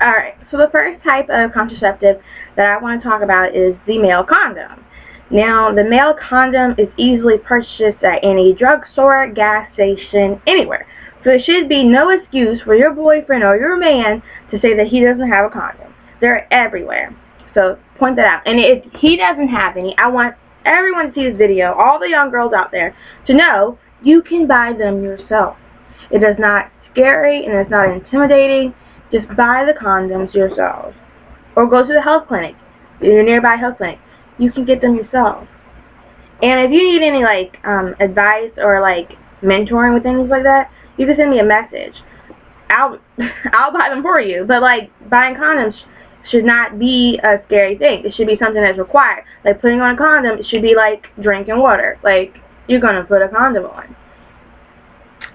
Alright, so the first type of contraceptive that I want to talk about is the male condom. Now, the male condom is easily purchased at any drugstore, gas station, anywhere. So there should be no excuse for your boyfriend or your man to say that he doesn't have a condom. They're everywhere. So point that out. And if he doesn't have any, I want everyone to see this video, all the young girls out there, to know you can buy them yourself. It is not scary and it's not intimidating. Just buy the condoms yourself. Or go to the health clinic. Your nearby health clinic. You can get them yourself. And if you need any like um, advice or like mentoring with things like that, you can send me a message. I'll I'll buy them for you. But like buying condoms should not be a scary thing. It should be something that's required. Like putting on a condom, should be like drinking water. Like you're gonna put a condom on.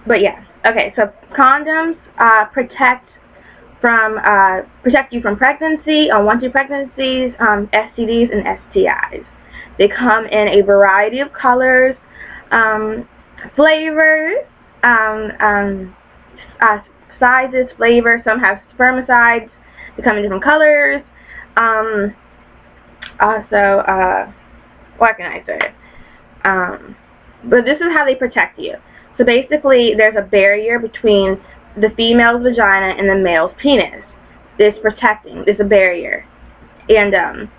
But yeah, okay. So condoms uh, protect from uh, protect you from pregnancy, unwanted pregnancies, um, STDs, and STIs. They come in a variety of colors, um, flavors, um, um, uh, sizes, flavors. Some have spermicides, they come in different colors. Um, also, uh, what can I say? Um, but this is how they protect you. So basically, there's a barrier between the female's vagina and the male's penis. This protecting. this a barrier. And um,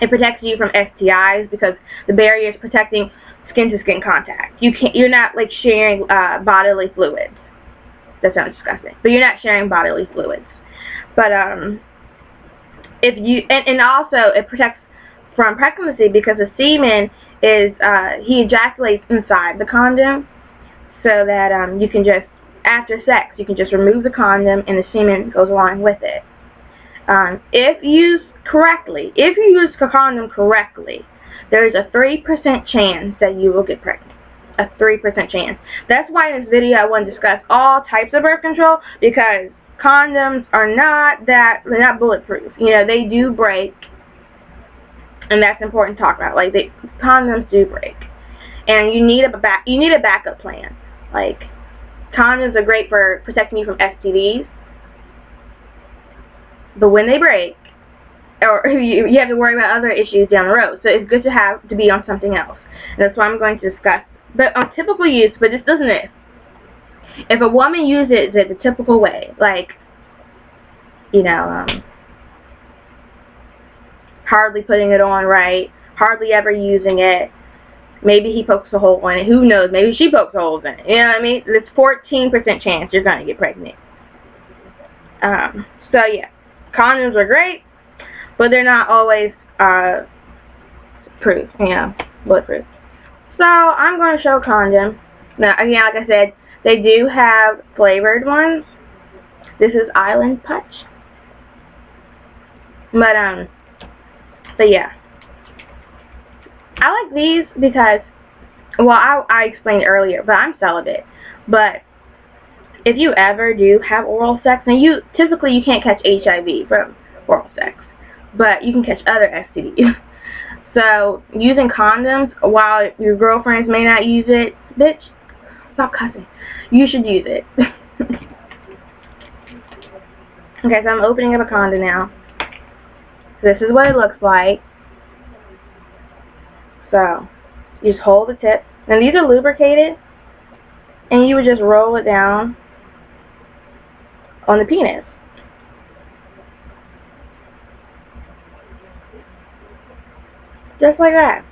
it protects you from STIs because the barrier is protecting skin-to-skin -skin contact. You can't. You're not like sharing uh, bodily fluids. That sounds disgusting. But you're not sharing bodily fluids. But um, if you and, and also it protects from pregnancy because the semen is uh, he ejaculates inside the condom, so that um, you can just after sex you can just remove the condom and the semen goes along with it. Um, if used correctly, if you use the condom correctly, there is a 3% chance that you will get pregnant. A 3% chance. That's why in this video I want to discuss all types of birth control because condoms are not that they're not bulletproof. You know, they do break, and that's important to talk about. Like, they condoms do break, and you need a back you need a backup plan. Like, condoms are great for protecting you from STDs, but when they break, or you, you have to worry about other issues down the road. So it's good to have to be on something else. And that's why I'm going to discuss. But on typical use, but this doesn't it if a woman uses it the typical way, like, you know, um, hardly putting it on right, hardly ever using it, maybe he pokes a hole in it, who knows, maybe she pokes holes in it, you know what I mean? There's 14% chance you're going to get pregnant. Um, so yeah, condoms are great, but they're not always, uh, proof, you know, bulletproof. So, I'm going to show condom. Now, again, like I said, they do have flavored ones. This is Island Punch. But, um, but yeah. I like these because, well, I, I explained earlier, but I'm celibate. But if you ever do have oral sex, and you, typically you can't catch HIV from oral sex, but you can catch other STDs. So, using condoms while your girlfriends may not use it, bitch, stop cussing you should use it. okay, so I'm opening up a condom now. This is what it looks like. So, you just hold the tip. Now these are lubricated. And you would just roll it down on the penis. Just like that.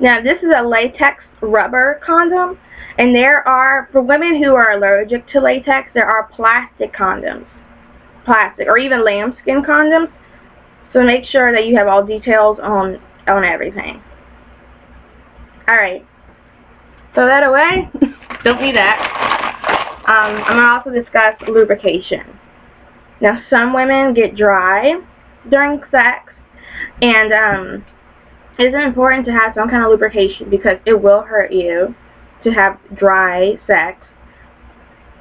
Now, this is a latex rubber condom. And there are, for women who are allergic to latex, there are plastic condoms. Plastic, or even lambskin condoms. So make sure that you have all details on, on everything. Alright. Throw that away. Don't need that. Um, I'm going to also discuss lubrication. Now, some women get dry during sex, and um, it's important to have some kind of lubrication because it will hurt you to have dry sex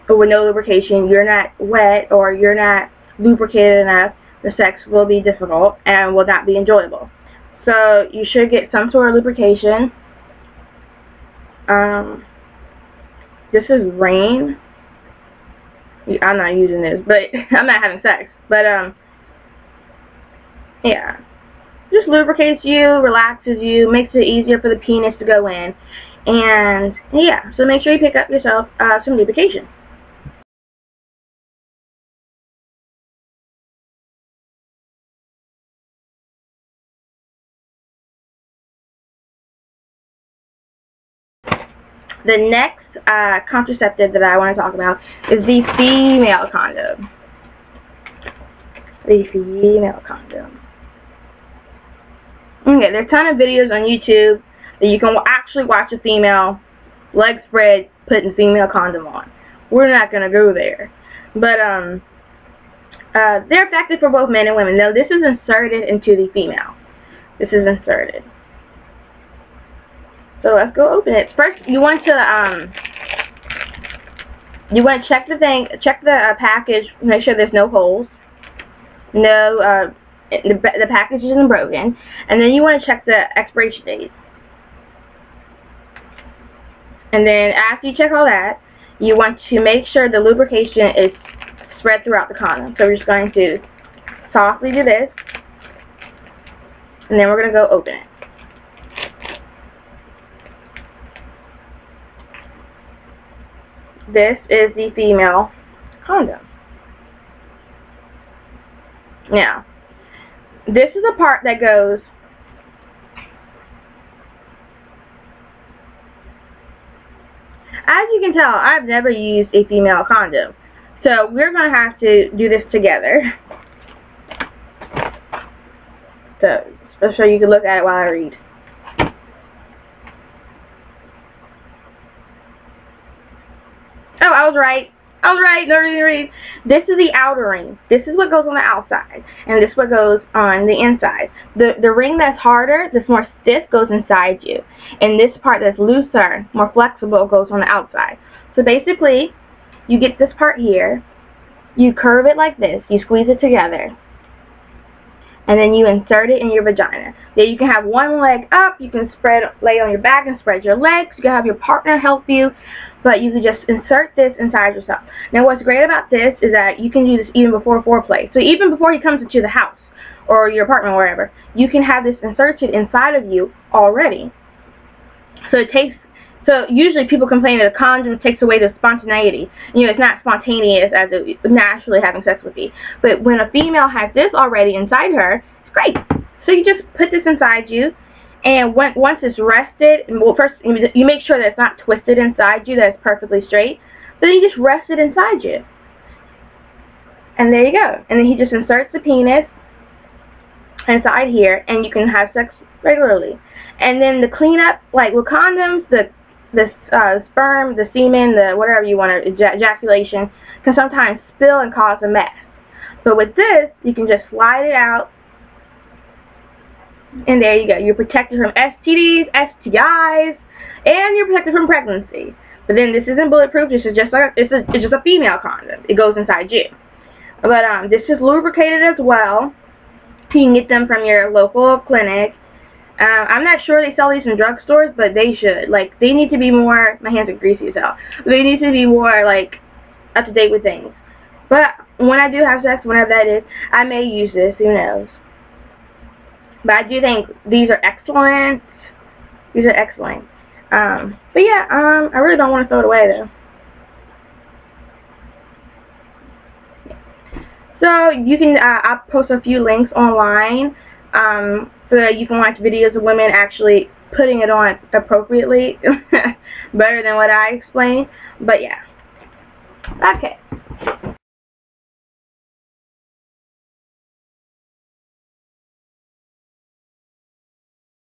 but with no lubrication, you're not wet or you're not lubricated enough, the sex will be difficult and will not be enjoyable. So you should get some sort of lubrication. Um, this is Rain. I'm not using this, but I'm not having sex. But, um, yeah. Just lubricates you, relaxes you, makes it easier for the penis to go in. And, yeah, so make sure you pick up yourself uh, some lubrication. The next uh, contraceptive that I want to talk about is the female condom. The female condom. Okay, there's a ton of videos on YouTube that you can actually watch a female leg spread putting female condom on. We're not going to go there. But, um, uh, they're effective for both men and women. Now, this is inserted into the female. This is inserted. So let's go open it. First, you want to um, you want to check the thing, check the uh, package, make sure there's no holes, no uh, the the package isn't broken, and then you want to check the expiration date. And then after you check all that, you want to make sure the lubrication is spread throughout the condom. So we're just going to softly do this, and then we're going to go open it. This is the female condom. Now, this is a part that goes As you can tell, I've never used a female condom. So we're going to have to do this together. So, so you can look at it while I read. Oh, I was right. I was right. No to read. This is the outer ring. This is what goes on the outside, and this is what goes on the inside. The the ring that's harder, that's more stiff, goes inside you, and this part that's looser, more flexible, goes on the outside. So basically, you get this part here, you curve it like this, you squeeze it together, and then you insert it in your vagina. Then you can have one leg up, you can spread, lay on your back and spread your legs, you can have your partner help you, but you can just insert this inside yourself. Now what's great about this is that you can do this even before foreplay. So even before he comes into the house, or your apartment, or wherever, you can have this inserted inside of you already. So it takes so usually people complain that a condom takes away the spontaneity. You know, it's not spontaneous as it naturally having sex would be. But when a female has this already inside her, it's great. So you just put this inside you, and when, once it's rested, well, first you make sure that it's not twisted inside you, that it's perfectly straight. But Then you just rest it inside you. And there you go. And then he just inserts the penis inside here, and you can have sex regularly. And then the cleanup, like with condoms, the the uh, sperm, the semen, the whatever you want to, ejaculation, can sometimes spill and cause a mess. But with this, you can just slide it out, and there you go. You're protected from STDs, STIs, and you're protected from pregnancy. But then this isn't bulletproof. This is just a, it's, a, it's just a female condom. It goes inside you. But um, this is lubricated as well. You can get them from your local clinic. Uh, I'm not sure they sell these in drugstores, but they should. Like, they need to be more, my hands are greasy as hell. They need to be more, like, up to date with things. But when I do have sex, whenever that is, I may use this. Who knows? But I do think these are excellent. These are excellent. Um, but yeah, um, I really don't want to throw it away though. So you can, uh, I'll post a few links online um, so that you can watch videos of women actually putting it on appropriately, better than what I explained. But yeah. Okay.